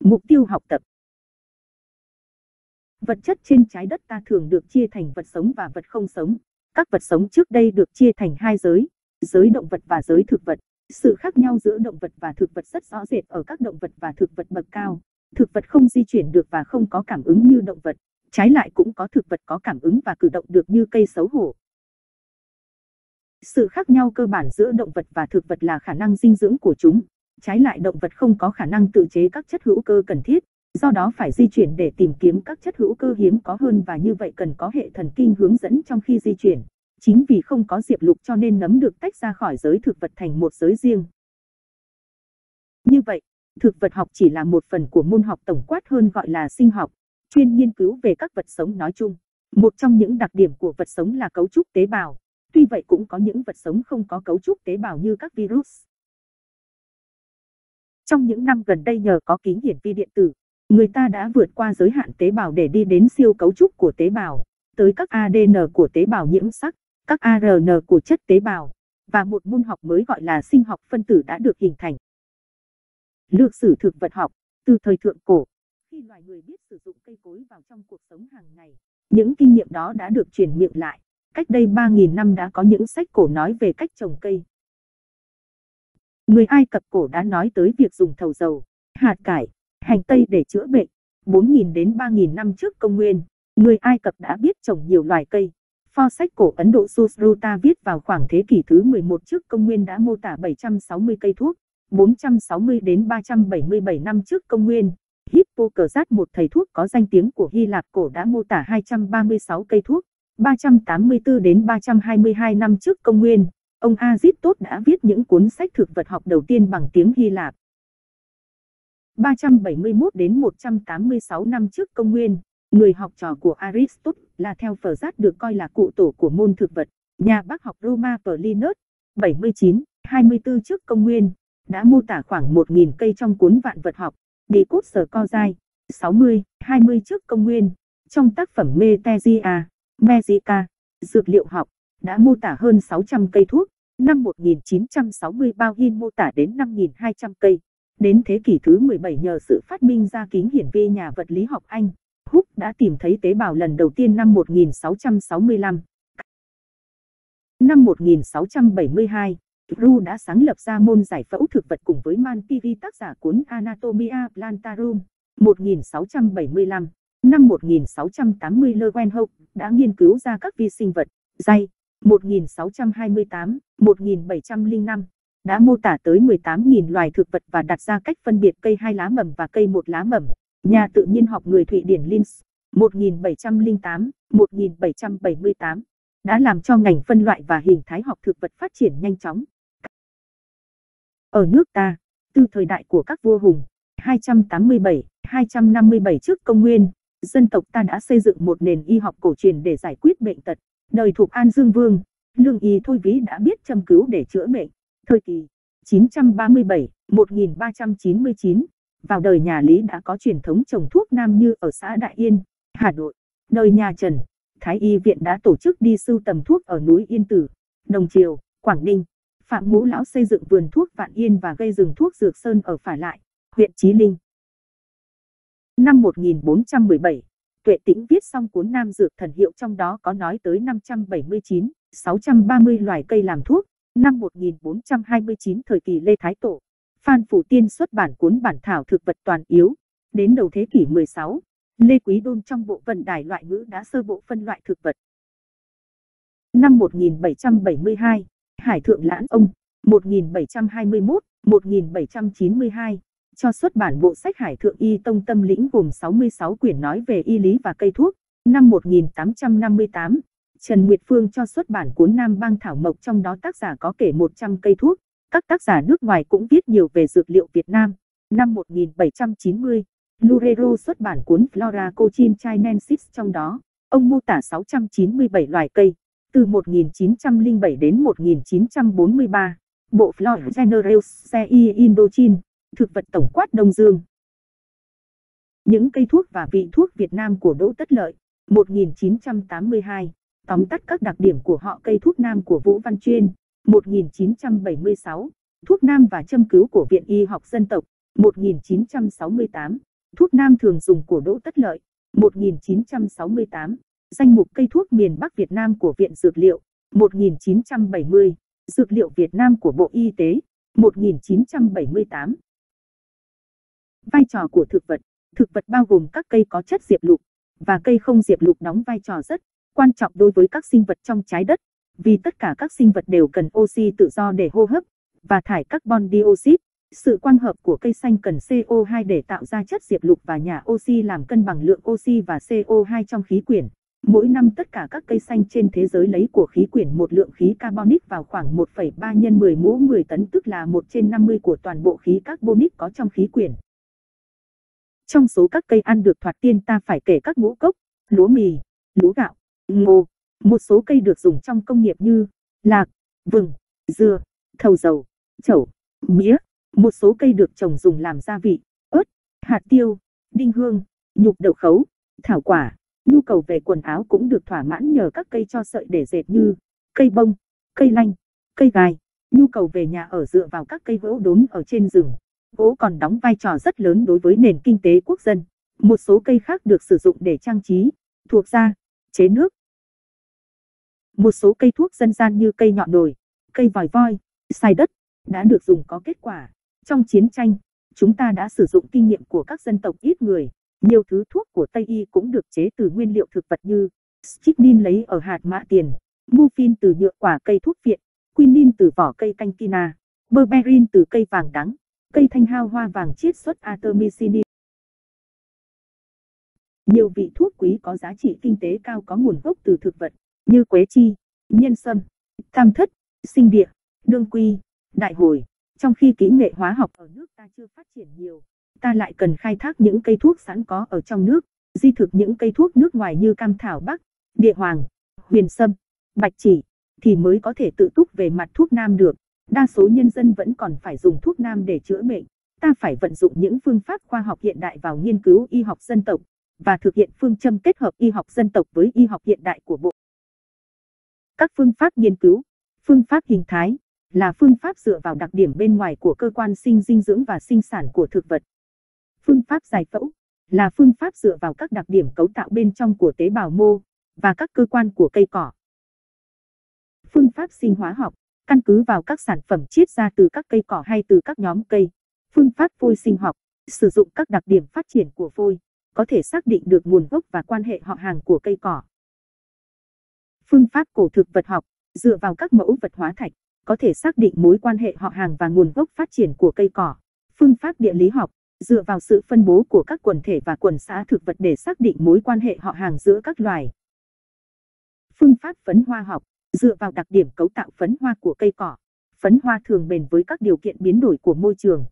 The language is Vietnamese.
Mục tiêu học tập Vật chất trên trái đất ta thường được chia thành vật sống và vật không sống. Các vật sống trước đây được chia thành hai giới, giới động vật và giới thực vật. Sự khác nhau giữa động vật và thực vật rất rõ rệt ở các động vật và thực vật bậc cao. Thực vật không di chuyển được và không có cảm ứng như động vật. Trái lại cũng có thực vật có cảm ứng và cử động được như cây xấu hổ. Sự khác nhau cơ bản giữa động vật và thực vật là khả năng dinh dưỡng của chúng. Trái lại động vật không có khả năng tự chế các chất hữu cơ cần thiết, do đó phải di chuyển để tìm kiếm các chất hữu cơ hiếm có hơn và như vậy cần có hệ thần kinh hướng dẫn trong khi di chuyển. Chính vì không có diệp lục cho nên nấm được tách ra khỏi giới thực vật thành một giới riêng. Như vậy, thực vật học chỉ là một phần của môn học tổng quát hơn gọi là sinh học, chuyên nghiên cứu về các vật sống nói chung. Một trong những đặc điểm của vật sống là cấu trúc tế bào. Tuy vậy cũng có những vật sống không có cấu trúc tế bào như các virus. Trong những năm gần đây nhờ có kính hiển vi điện tử, người ta đã vượt qua giới hạn tế bào để đi đến siêu cấu trúc của tế bào, tới các ADN của tế bào nhiễm sắc, các ARN của chất tế bào, và một môn học mới gọi là sinh học phân tử đã được hình thành. Lược sử thực vật học, từ thời thượng cổ, khi loài người biết sử dụng cây cối vào trong cuộc sống hàng ngày, những kinh nghiệm đó đã được truyền miệng lại. Cách đây 3.000 năm đã có những sách cổ nói về cách trồng cây. Người Ai Cập cổ đã nói tới việc dùng thầu dầu, hạt cải, hành tây để chữa bệnh. 4.000 đến 3.000 năm trước công nguyên, người Ai Cập đã biết trồng nhiều loài cây. Pho sách cổ Ấn Độ Susruta viết vào khoảng thế kỷ thứ 11 trước công nguyên đã mô tả 760 cây thuốc. 460 đến 377 năm trước công nguyên, Hippocrates một thầy thuốc có danh tiếng của Hy Lạp cổ đã mô tả 236 cây thuốc. 384 đến 322 năm trước công nguyên, ông Aristotle đã viết những cuốn sách thực vật học đầu tiên bằng tiếng Hy Lạp. 371 đến 186 năm trước công nguyên, người học trò của Aristotle là theo phở giác được coi là cụ tổ của môn thực vật, nhà bác học Roma Plinus, 79, 24 trước công nguyên, đã mô tả khoảng 1.000 cây trong cuốn vạn vật học, Đế cốt sở co dai, 60, 20 trước công nguyên, trong tác phẩm Metesia, Mexica, dược liệu học, đã mô tả hơn 600 cây thuốc, năm 1960 bao hin mô tả đến 5.200 cây. Đến thế kỷ thứ 17 nhờ sự phát minh ra kính hiển vi nhà vật lý học Anh, Hooke đã tìm thấy tế bào lần đầu tiên năm 1665. Năm 1672, Ru đã sáng lập ra môn giải phẫu thực vật cùng với Manpiri tác giả cuốn Anatomia Plantarum, 1675. Năm 1680 Leeuwenhoek đã nghiên cứu ra các vi sinh vật, dây, 1628, 1705, đã mô tả tới 18.000 loài thực vật và đặt ra cách phân biệt cây hai lá mầm và cây một lá mầm. Nhà tự nhiên học người Thụy Điển Linz, 1708, 1778, đã làm cho ngành phân loại và hình thái học thực vật phát triển nhanh chóng. Ở nước ta, từ thời đại của các vua hùng, 287, 257 trước công nguyên, dân tộc ta đã xây dựng một nền y học cổ truyền để giải quyết bệnh tật. Đời thuộc An Dương Vương, lương y thôi Vĩ đã biết châm cứu để chữa bệnh. Thời kỳ 937, 1399, vào đời nhà Lý đã có truyền thống trồng thuốc nam như ở xã Đại Yên, Hà Nội. Đời nhà Trần, Thái Y Viện đã tổ chức đi sưu tầm thuốc ở núi Yên Tử, Đồng Triều, Quảng Ninh. Phạm Ngũ Lão xây dựng vườn thuốc Vạn Yên và gây rừng thuốc Dược Sơn ở Phả Lại, huyện Chí Linh. Năm 1417, Tuệ Tĩnh viết xong cuốn Nam Dược Thần Hiệu trong đó có nói tới 579, 630 loài cây làm thuốc. Năm 1429 thời kỳ Lê Thái Tổ, Phan Phủ Tiên xuất bản cuốn bản thảo thực vật toàn yếu. Đến đầu thế kỷ 16, Lê Quý Đôn trong bộ vận đài loại ngữ đã sơ bộ phân loại thực vật. Năm 1772, Hải Thượng Lãn Ông, 1721, 1792, cho xuất bản bộ sách Hải Thượng Y Tông Tâm Lĩnh gồm 66 quyển nói về y lý và cây thuốc. Năm 1858, Trần Nguyệt Phương cho xuất bản cuốn Nam Bang Thảo Mộc trong đó tác giả có kể 100 cây thuốc. Các tác giả nước ngoài cũng viết nhiều về dược liệu Việt Nam. Năm 1790, Lurero xuất bản cuốn Flora Cochin Chinensis trong đó, ông mô tả 697 loài cây. Từ 1907 đến 1943, bộ Flora Generals CI Indochine, thực vật tổng quát Đông Dương. Những cây thuốc và vị thuốc Việt Nam của Đỗ Tất Lợi, 1982, tóm tắt các đặc điểm của họ cây thuốc nam của Vũ Văn Chuyên, 1976, thuốc nam và châm cứu của Viện Y học dân tộc, 1968. Thuốc nam thường dùng của Đỗ Tất Lợi, 1968. Danh mục cây thuốc miền Bắc Việt Nam của Viện Dược liệu, 1970. Dược liệu Việt Nam của Bộ Y tế, 1978. Vai trò của thực vật Thực vật bao gồm các cây có chất diệp lục, và cây không diệp lục đóng vai trò rất quan trọng đối với các sinh vật trong trái đất, vì tất cả các sinh vật đều cần oxy tự do để hô hấp và thải carbon dioxide. Sự quang hợp của cây xanh cần CO2 để tạo ra chất diệp lục và nhà oxy làm cân bằng lượng oxy và CO2 trong khí quyển. Mỗi năm tất cả các cây xanh trên thế giới lấy của khí quyển một lượng khí carbonic vào khoảng 1,3 x 10 mũ 10 tấn tức là 1 trên 50 của toàn bộ khí carbonic có trong khí quyển. Trong số các cây ăn được thoạt tiên ta phải kể các ngũ cốc, lúa mì, lúa gạo, ngô. Một số cây được dùng trong công nghiệp như lạc, vừng, dưa, thầu dầu, chẩu, mía. Một số cây được trồng dùng làm gia vị, ớt, hạt tiêu, đinh hương, nhục đậu khấu, thảo quả. Nhu cầu về quần áo cũng được thỏa mãn nhờ các cây cho sợi để dệt như cây bông, cây lanh, cây gai. Nhu cầu về nhà ở dựa vào các cây gỗ đốn ở trên rừng. Gỗ còn đóng vai trò rất lớn đối với nền kinh tế quốc dân. Một số cây khác được sử dụng để trang trí, thuộc da, chế nước. Một số cây thuốc dân gian như cây nhọn đồi, cây vòi voi, xài đất đã được dùng có kết quả. Trong chiến tranh, chúng ta đã sử dụng kinh nghiệm của các dân tộc ít người. Nhiều thứ thuốc của Tây Y cũng được chế từ nguyên liệu thực vật như strychnine lấy ở hạt mã tiền, mufin từ nhựa quả cây thuốc viện, quinine từ vỏ cây canh kina, berberin từ cây vàng đắng, cây thanh hao hoa vàng chiết xuất artemisinin. Nhiều vị thuốc quý có giá trị kinh tế cao có nguồn gốc từ thực vật, như quế chi, nhân sâm, tam thất, sinh địa, đương quy, đại hồi. Trong khi kỹ nghệ hóa học ở nước ta chưa phát triển nhiều, ta lại cần khai thác những cây thuốc sẵn có ở trong nước, di thực những cây thuốc nước ngoài như cam thảo bắc, địa hoàng, huyền sâm, bạch chỉ, thì mới có thể tự túc về mặt thuốc nam được. Đa số nhân dân vẫn còn phải dùng thuốc nam để chữa bệnh. Ta phải vận dụng những phương pháp khoa học hiện đại vào nghiên cứu y học dân tộc và thực hiện phương châm kết hợp y học dân tộc với y học hiện đại của Bộ. Các phương pháp nghiên cứu, phương pháp hình thái là phương pháp dựa vào đặc điểm bên ngoài của cơ quan sinh dinh dưỡng và sinh sản của thực vật. Phương pháp giải phẫu là phương pháp dựa vào các đặc điểm cấu tạo bên trong của tế bào mô và các cơ quan của cây cỏ. Phương pháp sinh hóa học căn cứ vào các sản phẩm chiết ra từ các cây cỏ hay từ các nhóm cây. Phương pháp phôi sinh học, sử dụng các đặc điểm phát triển của phôi, có thể xác định được nguồn gốc và quan hệ họ hàng của cây cỏ. Phương pháp cổ thực vật học, dựa vào các mẫu vật hóa thạch, có thể xác định mối quan hệ họ hàng và nguồn gốc phát triển của cây cỏ. Phương pháp địa lý học, dựa vào sự phân bố của các quần thể và quần xã thực vật để xác định mối quan hệ họ hàng giữa các loài. Phương pháp phấn hoa học, dựa vào đặc điểm cấu tạo phấn hoa của cây cỏ. Phấn hoa thường bền với các điều kiện biến đổi của môi trường.